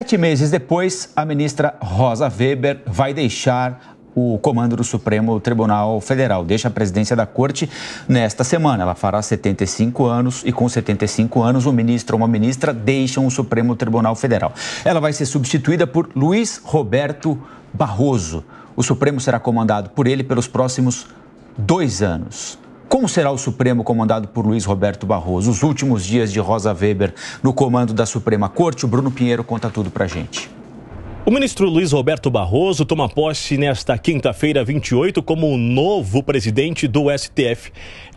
Sete meses depois, a ministra Rosa Weber vai deixar o comando do Supremo Tribunal Federal. Deixa a presidência da corte nesta semana. Ela fará 75 anos e com 75 anos o ministro ou uma ministra deixam o Supremo Tribunal Federal. Ela vai ser substituída por Luiz Roberto Barroso. O Supremo será comandado por ele pelos próximos dois anos. Como será o Supremo comandado por Luiz Roberto Barroso? Os últimos dias de Rosa Weber no comando da Suprema Corte. O Bruno Pinheiro conta tudo pra gente. O ministro Luiz Roberto Barroso toma posse nesta quinta-feira, 28, como o novo presidente do STF.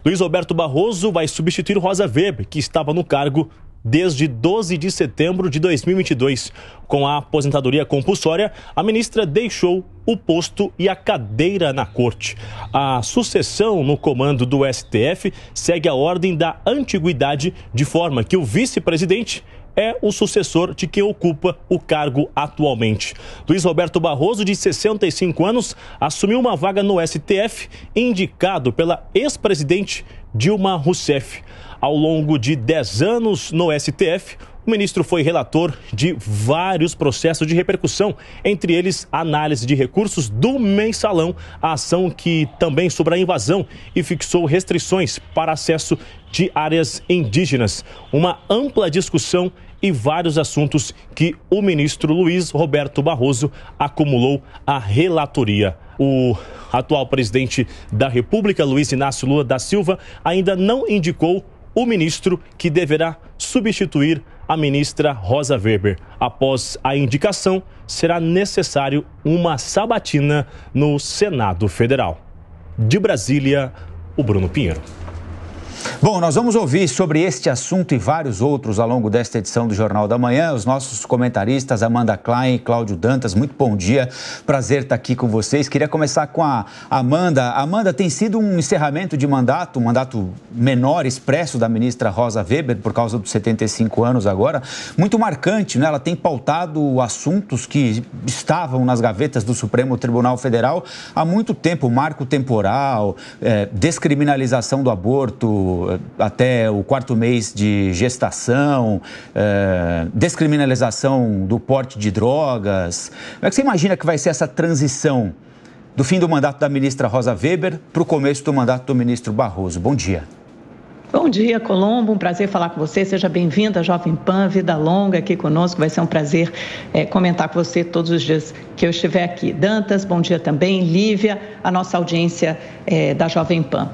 Luiz Roberto Barroso vai substituir Rosa Weber, que estava no cargo desde 12 de setembro de 2022. Com a aposentadoria compulsória, a ministra deixou o posto e a cadeira na corte. A sucessão no comando do STF segue a ordem da antiguidade, de forma que o vice-presidente é o sucessor de quem ocupa o cargo atualmente. Luiz Roberto Barroso, de 65 anos, assumiu uma vaga no STF, indicado pela ex-presidente Dilma Rousseff. Ao longo de 10 anos no STF, o ministro foi relator de vários processos de repercussão, entre eles a análise de recursos do mensalão, a ação que também sobre a invasão e fixou restrições para acesso de áreas indígenas. Uma ampla discussão e vários assuntos que o ministro Luiz Roberto Barroso acumulou à relatoria. O atual presidente da República, Luiz Inácio Lula da Silva, ainda não indicou o ministro que deverá substituir a ministra Rosa Weber. Após a indicação, será necessário uma sabatina no Senado Federal. De Brasília, o Bruno Pinheiro. Bom, nós vamos ouvir sobre este assunto e vários outros ao longo desta edição do Jornal da Manhã. Os nossos comentaristas Amanda Klein e Cláudio Dantas, muito bom dia. Prazer estar aqui com vocês. Queria começar com a Amanda. Amanda, tem sido um encerramento de mandato, um mandato menor, expresso da ministra Rosa Weber, por causa dos 75 anos agora, muito marcante, né? Ela tem pautado assuntos que estavam nas gavetas do Supremo Tribunal Federal há muito tempo, marco temporal, é, descriminalização do aborto, até o quarto mês de gestação, é, descriminalização do porte de drogas. Como é que você imagina que vai ser essa transição do fim do mandato da ministra Rosa Weber para o começo do mandato do ministro Barroso? Bom dia. Bom dia, Colombo. Um prazer falar com você. Seja bem-vinda, Jovem Pan, Vida Longa aqui conosco. Vai ser um prazer é, comentar com você todos os dias que eu estiver aqui. Dantas, bom dia também. Lívia, a nossa audiência é, da Jovem Pan.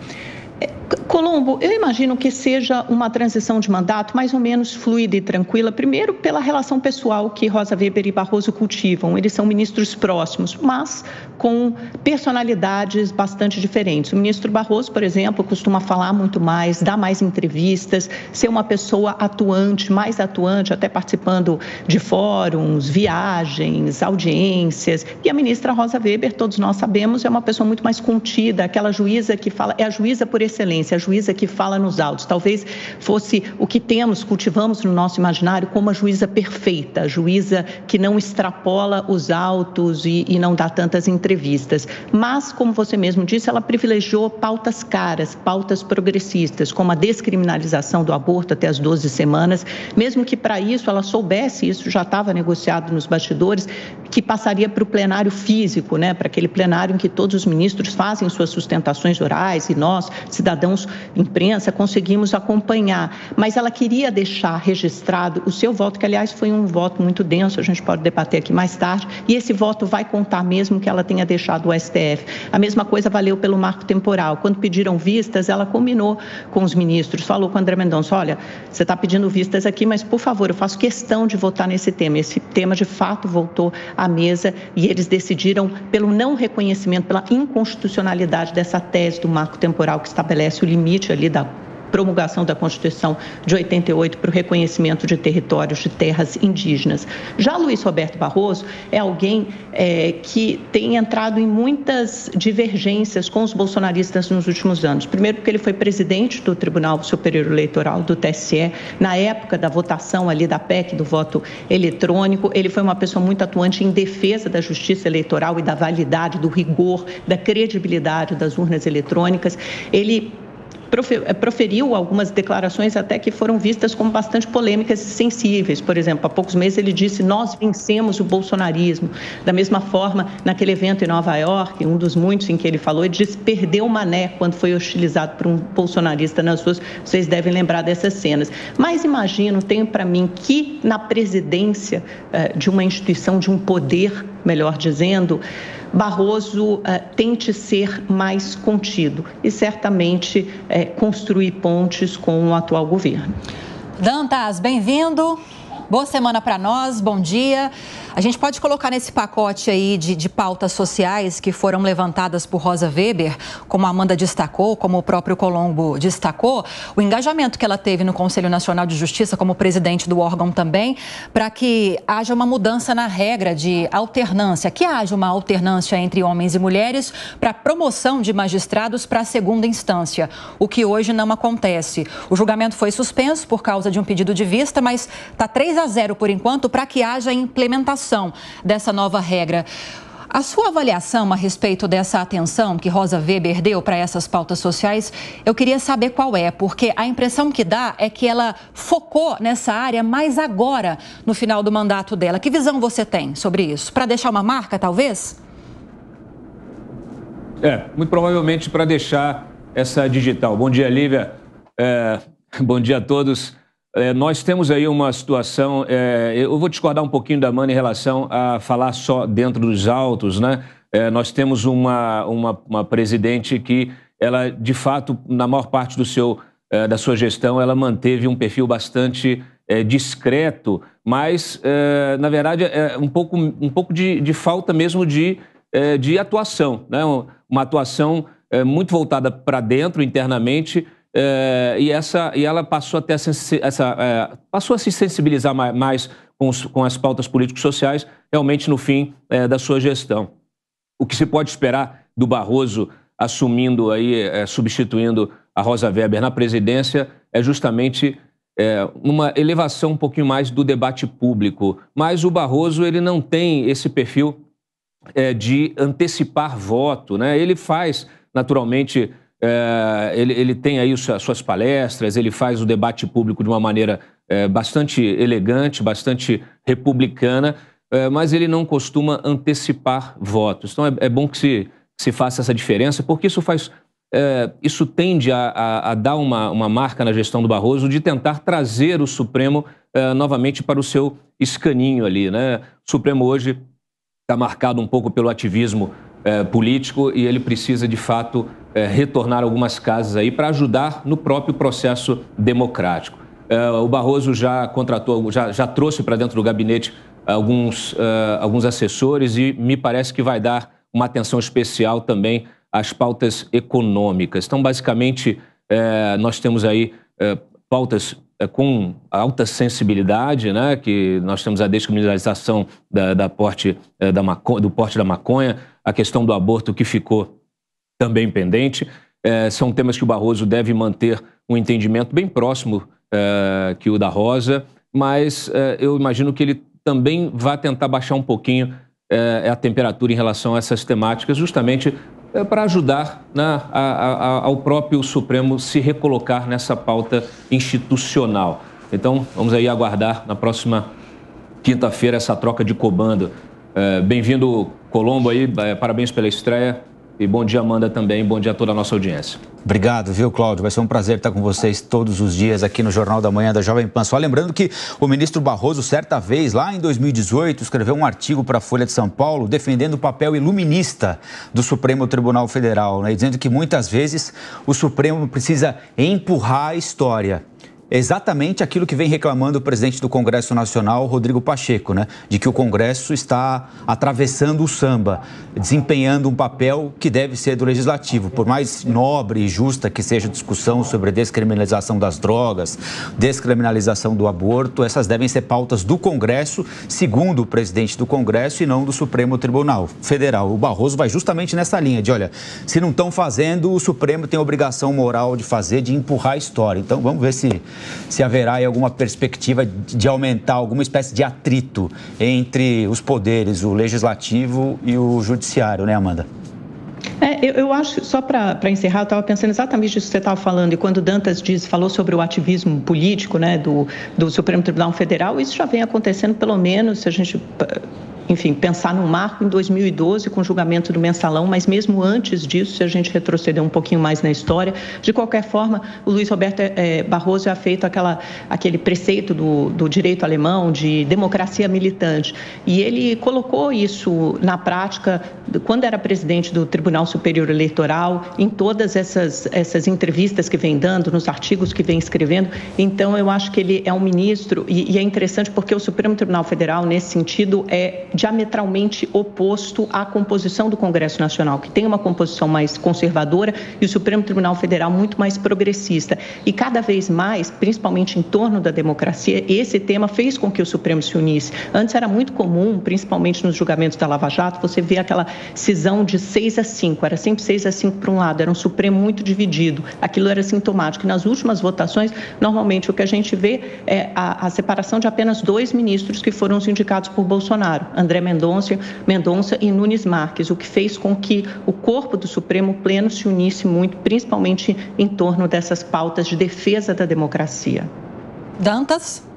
Colombo, eu imagino que seja uma transição de mandato mais ou menos fluida e tranquila, primeiro pela relação pessoal que Rosa Weber e Barroso cultivam. Eles são ministros próximos, mas com personalidades bastante diferentes. O ministro Barroso, por exemplo, costuma falar muito mais, dar mais entrevistas, ser uma pessoa atuante, mais atuante, até participando de fóruns, viagens, audiências. E a ministra Rosa Weber, todos nós sabemos, é uma pessoa muito mais contida, aquela juíza que fala, é a juíza por excelência, a juíza que fala nos autos. Talvez fosse o que temos, cultivamos no nosso imaginário como a juíza perfeita, a juíza que não extrapola os autos e, e não dá tantas entrevistas. Mas, como você mesmo disse, ela privilegiou pautas caras, pautas progressistas, como a descriminalização do aborto até as 12 semanas, mesmo que para isso ela soubesse, isso já estava negociado nos bastidores, que passaria para o plenário físico, né, para aquele plenário em que todos os ministros fazem suas sustentações orais e nós, cidadãos imprensa, conseguimos acompanhar. Mas ela queria deixar registrado o seu voto, que aliás foi um voto muito denso, a gente pode debater aqui mais tarde, e esse voto vai contar mesmo que ela tenha deixado o STF. A mesma coisa valeu pelo marco temporal. Quando pediram vistas, ela combinou com os ministros, falou com André Mendonça: olha, você está pedindo vistas aqui, mas por favor, eu faço questão de votar nesse tema. Esse tema de fato voltou à mesa e eles decidiram pelo não reconhecimento, pela inconstitucionalidade dessa tese do marco temporal que estabelece o limite ali da promulgação da Constituição de 88 para o reconhecimento de territórios de terras indígenas. Já Luiz Roberto Barroso é alguém é, que tem entrado em muitas divergências com os bolsonaristas nos últimos anos. Primeiro, porque ele foi presidente do Tribunal Superior Eleitoral, do TSE, na época da votação ali da PEC, do voto eletrônico. Ele foi uma pessoa muito atuante em defesa da justiça eleitoral e da validade, do rigor, da credibilidade das urnas eletrônicas. Ele proferiu algumas declarações até que foram vistas como bastante polêmicas e sensíveis. Por exemplo, há poucos meses ele disse: Nós vencemos o bolsonarismo. Da mesma forma, naquele evento em Nova York, um dos muitos em que ele falou, ele disse: Perdeu o mané quando foi hostilizado por um bolsonarista nas ruas. Vocês devem lembrar dessas cenas. Mas imagino, tenho para mim, que na presidência eh, de uma instituição, de um poder, melhor dizendo, Barroso uh, tente ser mais contido e certamente uh, construir pontes com o atual governo. Dantas, bem-vindo. Boa semana para nós, bom dia. A gente pode colocar nesse pacote aí de, de, pautas sociais que foram levantadas por Rosa Weber, como a Amanda destacou, como o próprio Colombo destacou, o engajamento que ela teve no Conselho Nacional de Justiça como presidente do órgão também, para que haja uma mudança na regra de alternância, que haja uma alternância entre homens e mulheres para promoção de magistrados para a segunda instância, o que hoje não acontece. O julgamento foi suspenso por causa de um pedido de vista, mas está 3 a 0 por enquanto para que haja implementação dessa nova regra. A sua avaliação a respeito dessa atenção que Rosa Weber deu para essas pautas sociais, eu queria saber qual é, porque a impressão que dá é que ela focou nessa área mais agora, no final do mandato dela. Que visão você tem sobre isso? Para deixar uma marca, talvez? É, muito provavelmente para deixar essa digital. Bom dia, Lívia. É, bom dia a todos. É, nós temos aí uma situação. É, eu vou discordar um pouquinho da Mano em relação a falar só dentro dos autos, né? É, nós temos uma, uma, uma, presidente que, ela, de fato, na maior parte do seu, é, da sua gestão, ela manteve um perfil bastante é, discreto, mas, é, na verdade, é um pouco, um pouco de, de falta mesmo de, de atuação, né? Uma atuação muito voltada para dentro, internamente, é, e, essa, e ela passou a, ter essa, é, passou a se sensibilizar mais, mais com, os, com, as pautas políticos sociais, realmente no fim é, da sua gestão. O que se pode esperar do Barroso assumindo aí, substituindo a Rosa Weber na presidência, é justamente uma elevação um pouquinho mais do debate público. Mas o Barroso ele não tem esse perfil de antecipar voto, né? Ele faz naturalmente é, ele, ele, tem aí as suas palestras, ele faz o debate público de uma maneira é, bastante elegante, bastante republicana, é, mas ele não costuma antecipar votos. Então é, é bom que se, se, faça essa diferença, porque isso faz. É, isso tende a, a, a dar uma, uma, marca na gestão do Barroso de tentar trazer o Supremo é, novamente para o seu escaninho ali. Né? O Supremo hoje está marcado um pouco pelo ativismo é, político e ele precisa, de fato, é, retornar algumas casas aí para ajudar no próprio processo democrático. É, o Barroso já contratou, já, já trouxe para dentro do gabinete alguns, é, alguns assessores e me parece que vai dar uma atenção especial também às pautas econômicas. Então, basicamente, é, nós temos aí é, pautas com alta sensibilidade, né, que nós temos a descriminalização da, da porte, da maconha, do porte da maconha, a questão do aborto que ficou também pendente. É, são temas que o Barroso deve manter um entendimento bem próximo é, que o da Rosa, mas é, eu imagino que ele também vai tentar baixar um pouquinho é, a temperatura em relação a essas temáticas, justamente é, para ajudar né, a, a, ao próprio Supremo se recolocar nessa pauta institucional. Então, vamos aí aguardar na próxima quinta-feira essa troca de comando. É, bem-vindo, Colombo, aí, é, parabéns pela estreia. E bom dia, Amanda, também. Bom dia a toda a nossa audiência. Obrigado, viu, Cláudio? Vai ser um prazer estar com vocês todos os dias aqui no Jornal da Manhã da Jovem Pan. Só lembrando que o ministro Barroso, certa vez, lá em 2018, escreveu um artigo para a Folha de São Paulo defendendo o papel iluminista do Supremo Tribunal Federal, né? dizendo que muitas vezes o Supremo precisa empurrar a história exatamente aquilo que vem reclamando o presidente do Congresso Nacional, Rodrigo Pacheco, né? De que o Congresso está atravessando o samba, desempenhando um papel que deve ser do legislativo. Por mais nobre e justa que seja a discussão sobre descriminalização das drogas, descriminalização do aborto, essas devem ser pautas do Congresso, segundo o presidente do Congresso e não do Supremo Tribunal Federal. O Barroso vai justamente nessa linha de, olha, se não estão fazendo, o Supremo tem a obrigação moral de fazer, de empurrar a história. Então, vamos ver se se haverá alguma perspectiva de aumentar alguma espécie de atrito entre os poderes, o legislativo e o judiciário, né, Amanda? É, eu, eu acho, só para encerrar, eu estava pensando exatamente isso que você estava falando, e quando Dantas diz, falou sobre o ativismo político né, do, do Supremo Tribunal Federal, isso já vem acontecendo pelo menos, se a gente enfim, pensar no marco em 2012 com o julgamento do mensalão, mas mesmo antes disso, se a gente retroceder um pouquinho mais na história, de qualquer forma, o Luiz Roberto é, Barroso já feito aquela, aquele preceito do, do direito alemão de democracia militante e ele colocou isso na prática quando era presidente do Tribunal Superior Eleitoral, em todas essas, essas entrevistas que vem dando, nos artigos que vem escrevendo. Então, eu acho que ele é um ministro e, e é interessante porque o Supremo Tribunal Federal, nesse sentido, é diametralmente oposto à composição do Congresso Nacional, que tem uma composição mais conservadora e o Supremo Tribunal Federal muito mais progressista. E cada vez mais, principalmente em torno da democracia, esse tema fez com que o Supremo se unisse. Antes era muito comum, principalmente nos julgamentos da Lava Jato, você ver aquela cisão de 6 a 5, era sempre 6 a 5 para um lado, era um Supremo muito dividido. Aquilo era sintomático. E nas últimas votações, normalmente o que a gente vê é a, a separação de apenas dois ministros que foram os indicados por Bolsonaro, André Mendonça, Mendonça e Nunes Marques, o que fez com que o corpo do Supremo Pleno se unisse muito, principalmente em torno dessas pautas de defesa da democracia. Dantas?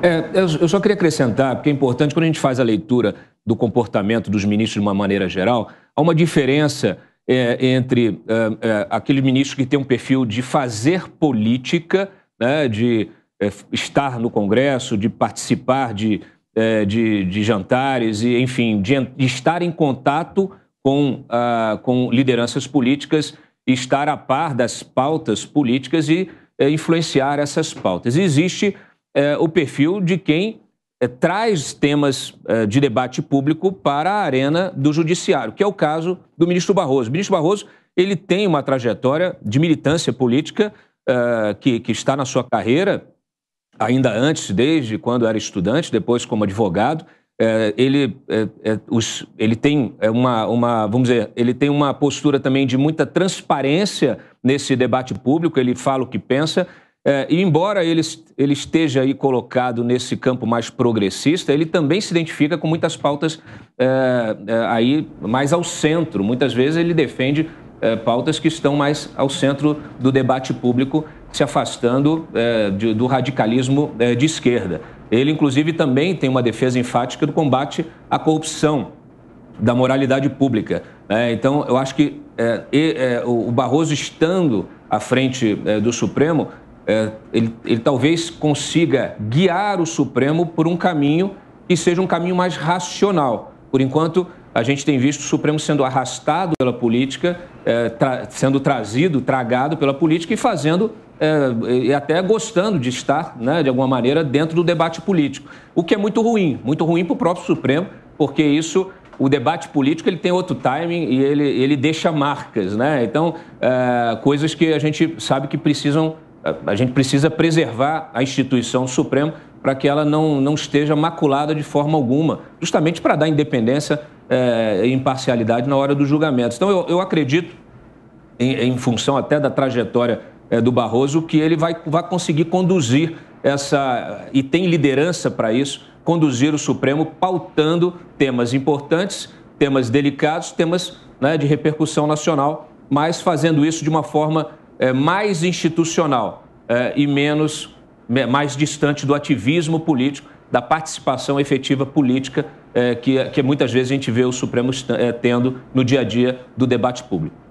É, eu só queria acrescentar, porque é importante quando a gente faz a leitura do comportamento dos ministros de uma maneira geral, há uma diferença é, entre é, é, aquele ministro que tem um perfil de fazer política, né, de é, estar no Congresso, de participar de é, de, de, jantares e, enfim, de, de estar em contato com, uh, com lideranças políticas, estar a par das pautas políticas e uh, influenciar essas pautas. Existe uh, o perfil de quem é, traz temas de debate público para a arena do judiciário, que é o caso do ministro Barroso. O ministro Barroso ele tem uma trajetória de militância política que, que está na sua carreira ainda antes, desde quando era estudante, depois como advogado, é, ele, é, é, os, ele tem é, uma, uma, vamos dizer, ele tem uma postura também de muita transparência nesse debate público, ele fala o que pensa, é, e embora ele, ele esteja aí colocado nesse campo mais progressista, ele também se identifica com muitas pautas é, aí mais ao centro. Muitas vezes ele defende pautas que estão mais ao centro do debate público se afastando é, de, do radicalismo é, de esquerda. Ele, inclusive, também tem uma defesa enfática do combate à corrupção, da moralidade pública. É, então, eu acho que é, o Barroso, estando à frente do Supremo, ele, ele talvez consiga guiar o Supremo por um caminho que seja um caminho mais racional. Por enquanto, a gente tem visto o Supremo sendo arrastado pela política, tra sendo trazido, tragado pela política e fazendo é, e até gostando de estar, né, de alguma maneira, dentro do debate político. O que é muito ruim, muito ruim para o próprio Supremo, porque isso, o debate político, ele tem outro timing e ele, ele deixa marcas, né? Então, é, coisas que a gente sabe que precisam, a gente precisa preservar a instituição Supremo para que ela não, não esteja maculada de forma alguma, justamente para dar independência é, e imparcialidade na hora dos julgamentos. Então, eu, eu acredito, em, em função até da trajetória é, do Barroso que ele vai, vai conseguir conduzir essa, e tem liderança para isso, conduzir o Supremo pautando temas importantes, temas delicados, temas né, de repercussão nacional, mas fazendo isso de uma forma é, mais institucional é, e menos mais distante do ativismo político, da participação efetiva política é, que, que muitas vezes a gente vê o Supremo é, tendo no dia a dia do debate público.